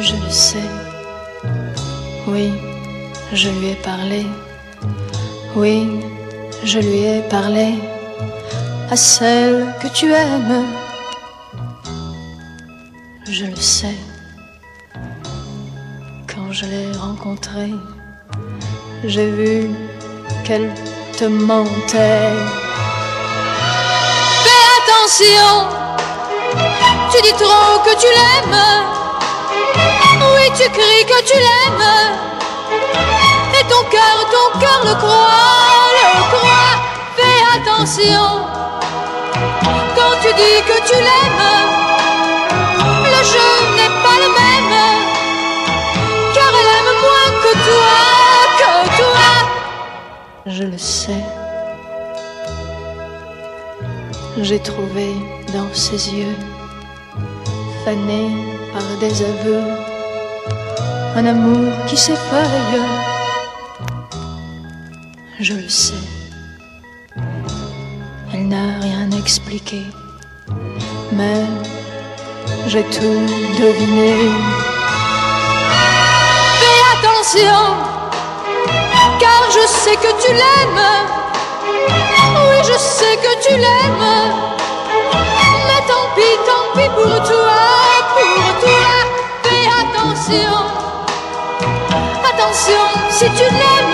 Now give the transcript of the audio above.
je le sais. Oui, je lui ai parlé. Oui, je lui ai parlé à celle que tu aimes. Je le sais. Quand je l'ai rencontrée, j'ai vu qu'elle te mentait. Fais attention, tu dis trop que tu l'aimes. Tu cries que tu l'aimes. Et ton cœur, ton cœur le croit, le croit. Fais attention, quand tu dis que tu l'aimes, le jeu n'est pas le même. Car elle aime moins que toi, que toi. Je le sais. J'ai trouvé dans ses yeux, fanés par des aveux, un amour qui s'effeuille. Je le sais. Elle n'a rien expliqué, mais j'ai tout deviné. Fais attention, car je sais que tu l'aimes. Oui, je sais que tu l'aimes. Did you never